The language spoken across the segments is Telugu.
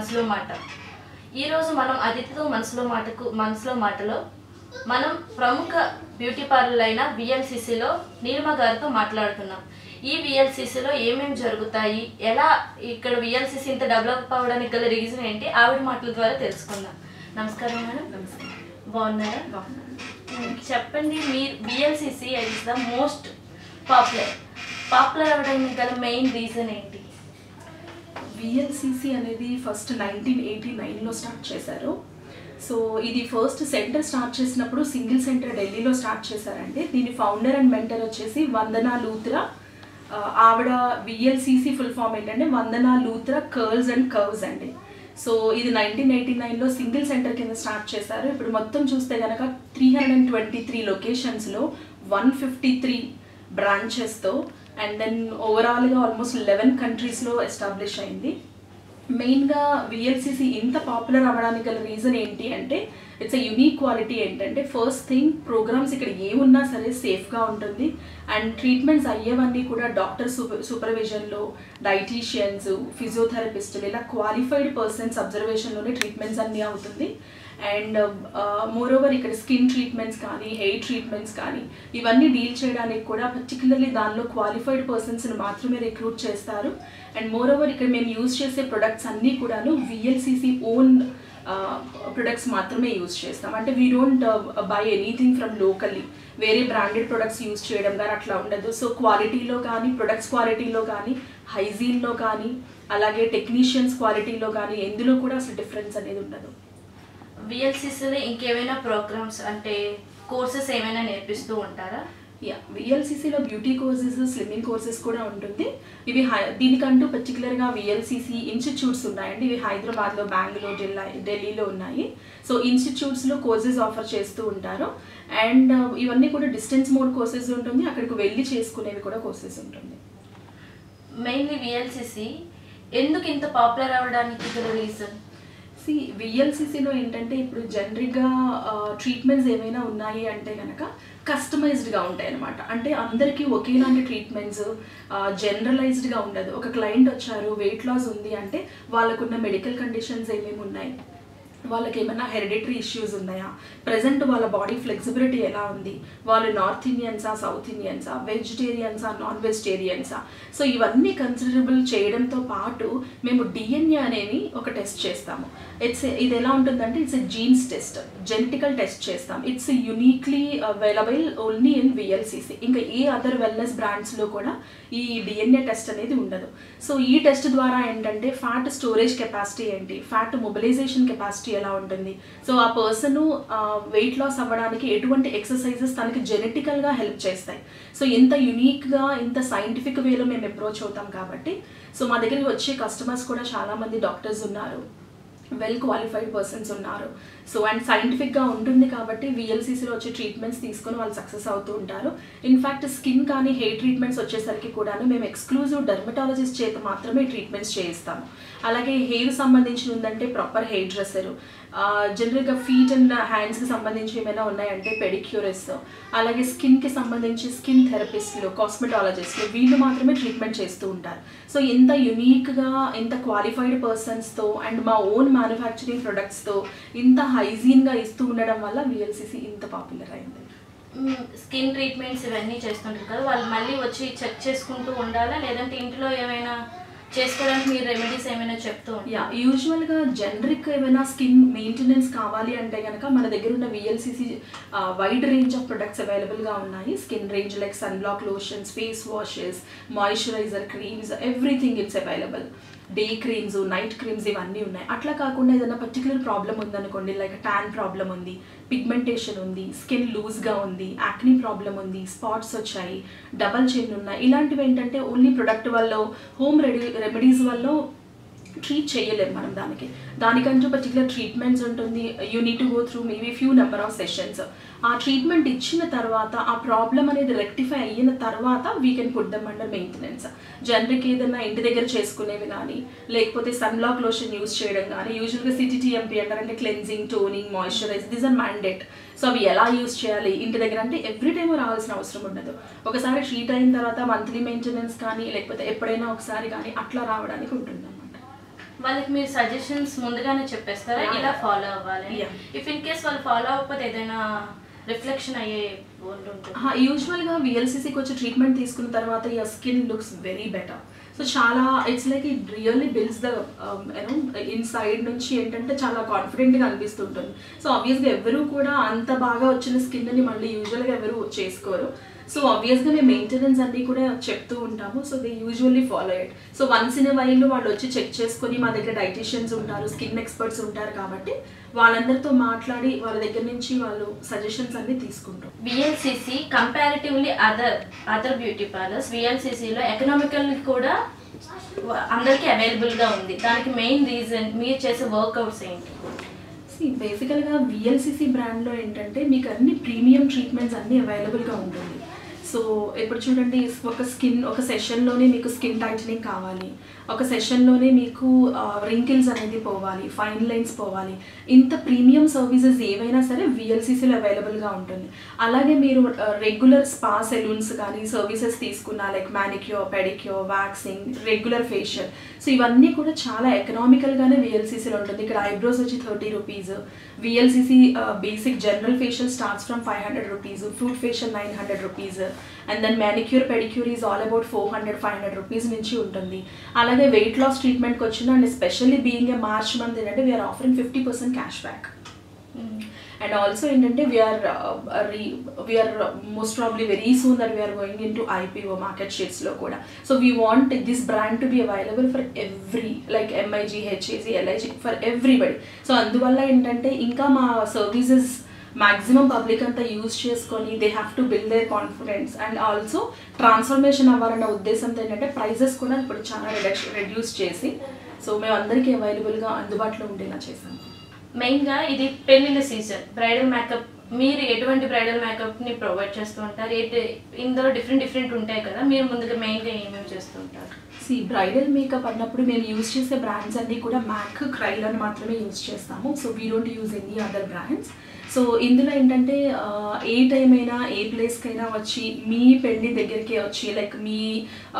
మనసులో మాట. ఈరోజు మనం అతిథితో మనసులో మాటకు మనసులో మాటలో మనం ప్రముఖ బ్యూటీ పార్లర్ అయిన విఎల్సిసిలో నీలిమ గారితో మాట్లాడుతున్నాం. ఈ విఎల్సిసిలో ఏమేమి జరుగుతాయి? ఎలా ఇక్కడ విఎల్సిసి ఇంత డెవలప్ అవ్వడానికి గల రీజన్ ఏంటి? ఆవిడ మాటల ద్వారా తెలుసుకుందాం. నమస్కారం మేడం. నమస్తే బాగున్నారా? చెప్పండి మీరు VLCC is the most popular. Popular అవ్వడానికి గల మెయిన్ రీజన్ ఏంటి? విఎల్సిసి అనేది ఫస్ట్ నైన్టీన్ ఎయిటీ నైన్లో స్టార్ట్ చేశారు. సో ఇది ఫస్ట్ సెంటర్ స్టార్ట్ చేసినప్పుడు సింగిల్ సెంటర్ ఢిల్లీలో స్టార్ట్ చేశారండి. దీని ఫౌండర్ అండ్ మెంటర్ వచ్చేసి వందనా లూత్రా. ఆవిడ విఎల్సిసి ఫుల్ ఫామ్ ఏంటంటే Vandana Luthra curls and curves అండి. సో ఇది నైన్టీన్ ఎయిటీ నైన్లో సింగిల్ సెంటర్ కింద స్టార్ట్ చేశారు. ఇప్పుడు మొత్తం చూస్తే కనుక three hundred and twenty three లొకేషన్స్లో one fifty three బ్రాంచెస్తో అండ్ దెన్ ఓవరాల్గా ఆల్మోస్ట్ లెవెన్ కంట్రీస్లో ఎస్టాబ్లిష్ అయింది. మెయిన్గా విఎల్సిసి ఇంత పాపులర్ అవ్వడానికి గల రీజన్ ఏంటి అంటే ఇట్స్ ఎ యునీక్ క్వాలిటీ ఏంటంటే ఫస్ట్ థింగ్ ప్రోగ్రామ్స్ ఇక్కడ ఏమున్నా సరే సేఫ్గా ఉంటుంది. అండ్ ట్రీట్మెంట్స్ అయ్యేవన్నీ కూడా డాక్టర్ సూపర్ సూపర్విజన్లో డైటీషియన్స్ ఫిజియోథెరపిస్టులు ఇలా క్వాలిఫైడ్ పర్సన్స్ అబ్జర్వేషన్లోనే ట్రీట్మెంట్స్ అన్నీ అవుతుంది. అండ్ మోర్ ఓవర్ ఇక్కడ స్కిన్ ట్రీట్మెంట్స్ కానీ హెయిర్ ట్రీట్మెంట్స్ కానీ ఇవన్నీ డీల్ చేయడానికి కూడా పర్టికులర్లీ దానిలో క్వాలిఫైడ్ పర్సన్స్ని మాత్రమే రిక్రూట్ చేస్తారు. అండ్ మోర్ ఓవర్ ఇక్కడ మేము యూజ్ చేసే ప్రొడక్ట్స్ అన్నీ కూడాను విఎల్సిసి ఓన్ ప్రొడక్ట్స్ మాత్రమే యూజ్ చేస్తాం. అంటే we don't buy anything from locally వేరే బ్రాండెడ్ ప్రొడక్ట్స్ యూజ్ చేయడం కానీ అట్లా ఉండదు. సో క్వాలిటీలో కానీ ప్రొడక్ట్స్ క్వాలిటీలో కానీ హైజీన్లో కానీ అలాగే టెక్నీషియన్స్ క్వాలిటీలో కానీ ఎందులో కూడా అసలు డిఫరెన్స్ అనేది ఉండదు. విఎల్సిసిలో ఇంకేమైనా ప్రోగ్రామ్స్ అంటే కోర్సెస్ ఏమైనా నేర్పిస్తూ ఉంటారా? యా విఎల్సిసిలో బ్యూటీ కోర్సెస్ స్లిమ్మింగ్ కోర్సెస్ కూడా ఉంటుంది. ఇవి హై దీనికంటూ పర్టికులర్గా విఎల్సిసి ఇన్స్టిట్యూట్స్ ఉన్నాయండి. ఇవి హైదరాబాద్లో బెంగళూరు ఢిల్లీ ఢిల్లీలో ఉన్నాయి. సో ఇన్స్టిట్యూట్స్లో కోర్సెస్ ఆఫర్ చేస్తూ ఉంటారు. అండ్ ఇవన్నీ కూడా డిస్టెన్స్ మోడ్ కోర్సెస్ ఉంటుంది. అక్కడికి వెళ్ళి చేసుకునేవి కూడా కోర్సెస్ ఉంటుంది. మెయిన్లీ విఎల్సిసి ఎందుకు ఇంత పాపులర్ అవ్వడానికి రీజన్ సి విఎల్సిసిలో ఏంటంటే ఇప్పుడు జనరిక్గా ట్రీట్మెంట్స్ ఏమైనా ఉన్నాయి అంటే కనుక కస్టమైజ్డ్గా ఉంటాయి అనమాట అంటే అందరికీ ఒకేలాంటి ట్రీట్మెంట్స్ జనరలైజ్డ్గా ఉండదు. ఒక క్లయింట్ వచ్చారు వెయిట్ లాస్ ఉంది అంటే వాళ్ళకున్న మెడికల్ కండిషన్స్ ఏమేమి ఉన్నాయి? వాళ్ళకి ఏమైనా హెరిడిటరీ ఇష్యూస్ ఉన్నాయా? ప్రజెంట్ వాళ్ళ బాడీ ఫ్లెక్సిబిలిటీ ఎలా ఉంది? వాళ్ళు నార్త్ ఇండియన్సా సౌత్ ఇండియన్సా వెజిటేరియన్సా నాన్ వెజిటేరియన్సా? సో ఇవన్నీ కన్సిడరబుల్ చేయడంతో పాటు మేము డిఎన్ఏ అనేది ఒక టెస్ట్ చేస్తాము. ఇట్స్ ఇది ఎలా ఉంటుందంటే it's a jeans test genetical test చేస్తాం. It's uniquely available only in VLCC ఇంకా ఏ అదర్ వెల్నెస్ బ్రాండ్స్లో కూడా ఈ డిఎన్ఏ టెస్ట్ అనేది ఉండదు. సో ఈ టెస్ట్ ద్వారా ఏంటంటే ఫ్యాట్ స్టోరేజ్ కెపాసిటీ ఏంటి? ఫ్యాట్ మొబిలైజేషన్ కెపాసిటీ ఎలా ఉంటుంది? సో ఆ పర్సన్ వెయిట్ లాస్ అవ్వడానికి ఎటువంటి ఎక్సర్సైజెస్ తనకి జెనెటికల్గా హెల్ప్ చేస్తాయి. సో ఇంత యునీక్గా ఇంత సైంటిఫిక్ వేలో మేము అప్రోచ్ అవుతాం కాబట్టి సో మా దగ్గరికి వచ్చే కస్టమర్స్ కూడా చాలామంది డాక్టర్స్ ఉన్నారు. వెల్ క్వాలిఫైడ్ పర్సన్స్ ఉన్నారు. సో అండ్ సైంటిఫిక్గా ఉంటుంది కాబట్టి విఎల్సీసీలో వచ్చే ట్రీట్మెంట్స్ తీసుకొని వాళ్ళు సక్సెస్ అవుతూ ఉంటారు. ఇన్ఫ్యాక్ట్ స్కిన్ కానీ హెయిర్ ట్రీట్మెంట్స్ వచ్చేసరికి కూడాను మేము ఎక్స్క్లూజివ్ డర్మటాలజిస్ట్ చేత మాత్రమే ట్రీట్మెంట్స్ చేయిస్తాము. అలాగే హెయిర్ సంబంధించి ఉందంటే ప్రాపర్ హెయిర్ డ్రెస్సరు జనరల్గా ఫీట్ అండ్ హ్యాండ్స్కి సంబంధించి ఏమైనా ఉన్నాయంటే పెడిక్యూరిస్ అలాగే స్కిన్కి సంబంధించి స్కిన్ థెరపిస్ట్లు కాస్మెటాలజిస్ట్లు వీళ్ళు మాత్రమే ట్రీట్మెంట్ చేస్తూ ఉంటారు. సో ఇంత యునీక్గా ఇంత క్వాలిఫైడ్ పర్సన్స్తో అండ్ మా ఓన్ మ్యానుఫ్యాక్చరింగ్ ప్రొడక్ట్స్తో ఇంత హైజీన్గా ఇస్తూ ఉండడం వల్ల విఎల్సిసి ఇంత పాపులర్ అయింది. స్కిన్ ట్రీట్మెంట్స్ ఇవన్నీ చేస్తుంటారు కదా వాళ్ళు మళ్ళీ వచ్చి చెక్ చేసుకుంటూ ఉండాలా? లేదంటే ఇంట్లో ఏమైనా చేసుకోవడానికి మీరు రెమెడీస్ ఏమైనా చెప్తూ? యా యూజువల్గా జనరిక్ ఏమైనా స్కిన్ మెయింటెనెన్స్ కావాలి అంటే కనుక మన దగ్గర ఉన్న VLCC wide range of products అవైలబుల్గా ఉన్నాయి. Skin range like sun block lotions face washes moisturiser creams everything it's available day creams night creams ఇవన్నీ ఉన్నాయి. అట్లా కాకుండా ఏదైనా పర్టికులర్ ప్రాబ్లం ఉందనుకోండి లైక్ ట్యాన్ ప్రాబ్లం ఉంది పిగ్మెంటేషన్ ఉంది స్కిన్ లూజ్గా ఉంది యాక్నీ ప్రాబ్లం ఉంది స్పాట్స్ వచ్చాయి డబల్ చిన్ ఉన్నాయి. ఇలాంటివి ఏంటంటే ఓన్లీ ప్రొడక్ట్ వల్ల హోమ్ రెడీ రెమెడీస్ వల్ల ట్రీట్ చేయలేము మనం దానికి. దానికంటూ పర్టికులర్ ట్రీట్మెంట్స్ ఉంటుంది. You need to go through maybe few number of sessions ఆ ట్రీట్మెంట్ ఇచ్చిన తర్వాత ఆ ప్రాబ్లం అనేది రెక్టిఫై అయిన తర్వాత we can put them under maintenance generic ఏదైనా ఇంటి దగ్గర చేసుకునేవి కానీ లేకపోతే సన్లాక్ లోషన్ యూస్ చేయడం కానీ యూజువల్గా సిటీటీఎంపీ అంటారంటే cleansing toning moisturise this are mandate so అవి ఎలా యూస్ చేయాలి? ఇంటి దగ్గర అంటే ఎవ్రీ టైమ్ రావాల్సిన అవసరం ఉండదు. ఒకసారి ట్రీట్ అయిన తర్వాత మంత్లీ మెయింటెనెన్స్ కానీ లేకపోతే ఎప్పుడైనా ఒకసారి కానీ అట్లా రావడానికి ఉంటుంది వాళ్ళకి మీరు సజెషన్స్ ముందుగానే చెప్పేస్తారా. ఇలా ఫాలో అవ్వాలి. ఇఫ్ ఇన్ కేస్ వాళ్ళు ఫాలో అవ్వకపోతే ఏదైనా రిఫ్లెక్షన్ అయ్యే ఉంటుంది. యూజువల్గా విఎల్సిసికి వచ్చి ట్రీట్మెంట్ తీసుకున్న తర్వాత ఈ skin looks very better so చాలా it's like it really builds the you know inside నుంచి ఏంటంటే చాలా కాన్ఫిడెంట్గా అనిపిస్తుంటుంది. సో ఆబ్వియస్గా ఎవరు కూడా అంత బాగా వచ్చిన స్కిన్ని మళ్ళీ యూజువల్గా ఎవరు చేసుకోరు. సో ఆబ్వియస్గా మేము మెయింటెనెన్స్ అన్నీ కూడా చెప్తూ ఉంటాము. So they usually follow it so once in while వాళ్ళు వచ్చి చెక్ చేసుకొని మా దగ్గర డైటీషియన్స్ ఉంటారు స్కిన్ ఎక్స్పర్ట్స్ ఉంటారు కాబట్టి వాళ్ళందరితో మాట్లాడి వాళ్ళ దగ్గర నుంచి వాళ్ళు సజెషన్స్ అన్ని తీసుకుంటాం. VLCC comparatively other other beauty parlours విఎల్సిసిలో economical కూడా అందరికీ అవైలబుల్గా ఉంది. దానికి మెయిన్ రీజన్ మీరు చేసే వర్కౌట్స్ ఏంటి? బేసికల్గా విఎల్సిసి బ్రాండ్లో ఏంటంటే మీకు అన్ని ప్రీమియం ట్రీట్మెంట్స్ అన్నీ అవైలబుల్గా ఉంటుంది. సో ఇప్పుడు చూడండి ఒక స్కిన్ ఒక సెషన్లోనే మీకు స్కిన్ టైటనింగ్ కావాలి. ఒక సెషన్లోనే మీకు రింకిల్స్ అనేది పోవాలి ఫైన్ లైన్స్ పోవాలి. ఇంత ప్రీమియం సర్వీసెస్ ఏవైనా సరే విఎల్సిసిలో అవైలబుల్గా ఉంటుంది. అలాగే మీరు రెగ్యులర్ స్పా సెలూన్స్ కానీ సర్వీసెస్ తీసుకున్నా like manicure pedicure waxing regular facial so ఇవన్నీ కూడా చాలా ఎకనామికల్గానే విఎల్సిసిలో ఉంటుంది. ఇక్కడ ఐబ్రోస్ వచ్చి thirty rupees VLCC basic general facial starts from five hundred rupees fruit facial nine hundred rupees and then manicure pedicure is all about four hundred five hundred rupees నుంచి ఉంటుంది. అలాగే వెయిట్ లాస్ ట్రీట్మెంట్కి వచ్చిన and especially being a March month ఏంటంటే we are offering fifty percent cash back and also ఏంటంటే we are we are most probably very soon that we are going in to IPO market షేర్స్లో కూడా. So we want this brand to be available for every like MIG HAG LIG for everybody so అందువల్ల ఏంటంటే ఇంకా మా సర్వీసెస్ మ్యాక్సిమం పబ్లిక్ అంతా యూజ్ చేసుకొని they have to build their confidence and also transformation అవ్వాలన్న ఉద్దేశంతో ఏంటంటే ప్రైజెస్ కూడా ఇప్పుడు చాలా రిడక్షన్ రెడ్యూస్ చేసి సో మేము అందరికీ అవైలబుల్గా అందుబాటులో ఉండేలా చేసాము మెయిన్గా ఇది పెళ్ళిళ్ళ సీజన్. బ్రైడల్ మేకప్ మీరు ఎటువంటి బ్రైడల్ మేకప్ని ప్రొవైడ్ చేస్తూ ఉంటారు? ఇందులో డిఫరెంట్ డిఫరెంట్ ఉంటాయి కదా మీరు ముందుగా మెయిన్గా ఏమేమి చేస్తూ ఉంటారు? సి బ్రైడల్ మేకప్ అన్నప్పుడు మేము యూజ్ చేసే బ్రాండ్స్ అన్నీ కూడా మ్యాక్ క్రైల్ అని మాత్రమే యూజ్ చేస్తాము. So we don't use any other brands so ఇందులో ఏంటంటే ఏ టైం అయినా ఏ ప్లేస్కైనా వచ్చి మీ పెళ్ళి దగ్గరికి వచ్చి లైక్ మీ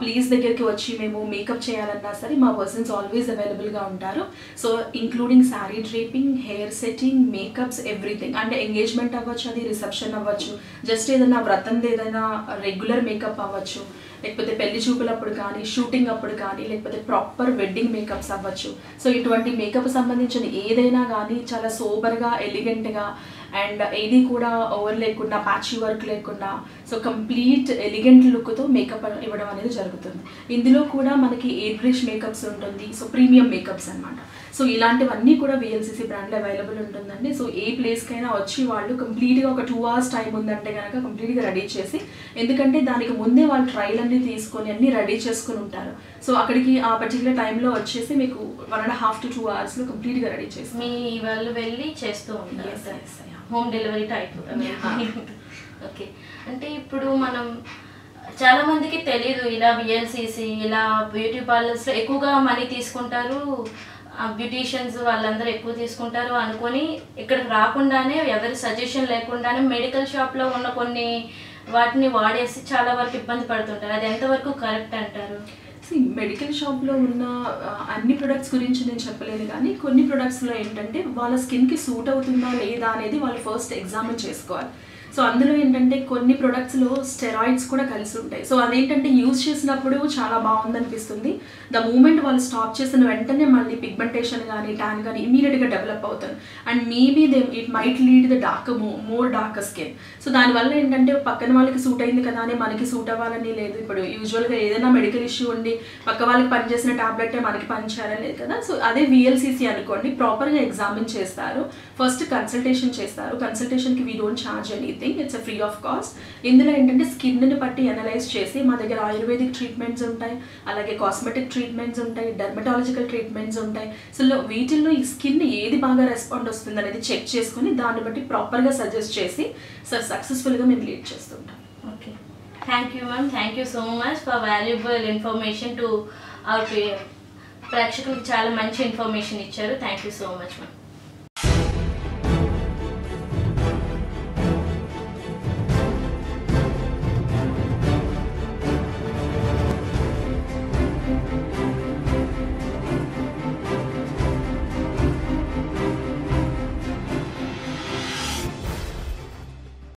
ప్లేస్ దగ్గరికి వచ్చి మేము మేకప్ చేయాలన్నా సరే మా పర్సన్స్ ఆల్వేస్ అవైలబుల్గా ఉంటారు. So including sari draping hair setting makeups everything అంటే ఎంగేజ్మెంట్ అవ్వచ్చు అది రిసెప్షన్ అవ్వచ్చు. జస్ట్ ఏదైనా వ్రతం ఏదైనా రెగ్యులర్ మేకప్ అవ్వచ్చు. లేకపోతే పెళ్ళి చూపులప్పుడు కానీ షూటింగ్ అప్పుడు కానీ లేకపోతే ప్రాపర్ వెడ్డింగ్ మేకప్స్ అవ్వచ్చు. సో ఇటువంటి మేకప్ సంబంధించిన ఏదైనా కానీ చాలా సోబర్గా ఎలిగెంట్గా అండ్ ఏది కూడా ఓవర్ లేకుండా ప్యాచీ వర్క్ లేకుండా సో కంప్లీట్ ఎలిగెంట్ లుక్తో మేకప్ ఇవ్వడం అనేది జరుగుతుంది. ఇందులో కూడా మనకి ఎయిర్ బ్రష్ మేకప్స్ ఉంటుంది. సో ప్రీమియం మేకప్స్ అన్నమాట. సో ఇలాంటివన్నీ కూడా విఎల్సిసి బ్రాండ్లో అవైలబుల్ ఉంటుందండి. సో ఏ ప్లేస్కైనా వచ్చి వాళ్ళు కంప్లీట్గా ఒక టూ అవర్స్ టైం ఉందంటే కనుక కంప్లీట్గా రెడీ చేసి ఎందుకంటే దానికి ముందే వాళ్ళు ట్రైల్ అన్ని తీసుకొని అన్ని రెడీ చేసుకొని ఉంటారు. సో అక్కడికి ఆ పర్టికులర్ టైంలో వచ్చేసి మీకు one and half to two అవర్స్లో కంప్లీట్గా రెడీ చేసి మీ వాళ్ళు వెళ్ళి చేస్తూ ఉంటారు. Home delivery type. ఓకే అంటే ఇప్పుడు మనం చాలా మందికి తెలియదు ఇలా విఎల్సిసి ఇలా బ్యూటీ పార్లర్స్లో ఎక్కువగా మనీ తీసుకుంటారు. బ్యూటీషియన్స్ వాళ్ళందరూ ఎక్కువ తీసుకుంటారు అనుకొని ఇక్కడికి రాకుండానే ఎవరి సజెషన్ లేకుండానే మెడికల్ షాప్లో ఉన్న కొన్ని వాటిని వాడేసి చాలా వరకు ఇబ్బంది పడుతుంటారు. అది ఎంతవరకు కరెక్ట్ అంటారు? మెడికల్ షాప్లో ఉన్న అన్ని ప్రొడక్ట్స్ గురించి నేను చెప్పలేదు కానీ కొన్ని ప్రొడక్ట్స్లో ఏంటంటే వాళ్ళ స్కిన్కి సూట్ అవుతుందా లేదా అనేది వాళ్ళు ఫస్ట్ ఎగ్జామిన్ చేసుకోవాలి. సో అందులో ఏంటంటే కొన్ని ప్రొడక్ట్స్లో స్టెరాయిడ్స్ కూడా కలిసి ఉంటాయి. సో అదేంటంటే యూజ్ చేసినప్పుడు చాలా బాగుంది అనిపిస్తుంది ద మూమెంట్ వాళ్ళు స్టాప్ చేసిన వెంటనే మళ్ళీ పిగ్మెంటేషన్ కానీ ట్యాన్ కానీ ఇమీడియట్గా డెవలప్ అవుతుంది and maybe they it might lead the dark more dark skin so దానివల్ల ఏంటంటే పక్కన వాళ్ళకి సూట్ అయింది కదా అని మనకి సూట్ అవ్వాలని లేదు. ఇప్పుడు యూజువల్గా ఏదైనా మెడికల్ ఇష్యూ ఉండి పక్క వాళ్ళకి పనిచేసిన టాబ్లెట్ మనకి పనిచేయాలని లేదు కదా. సో అదే విఎల్సిసి అనుకోండి ప్రాపర్గా ఎగ్జామిన్ చేస్తారు. ఫస్ట్ కన్సల్టేషన్ చేస్తారు. కన్సల్టేషన్కి we don't charge anything it's free of cost ఇందులో ఏంటంటే స్కిన్ని బట్టి అనలైజ్ చేసి మా దగ్గర ఆయుర్వేదిక్ ట్రీట్మెంట్స్ ఉంటాయి అలాగే కాస్మెటిక్ ట్రీట్మెంట్స్ ఉంటాయి డర్మటాలజికల్ ట్రీట్మెంట్స్ ఉంటాయి. సో వీటిల్లో ఈ స్కిన్ ఏది బాగా రెస్పాండ్ వస్తుంది అనేది చెక్ చేసుకుని దాన్ని బట్టి ప్రాపర్గా సజెస్ట్ చేసి సార్ సక్సెస్ఫుల్గా మేము లీడ్ చేస్తుంటాం. Okay. Thank you ma'am thank you so much for valuable information to our ప్రేక్షకులకు చాలా మంచి ఇన్ఫర్మేషన్ ఇచ్చారు. Thank you so much ma'am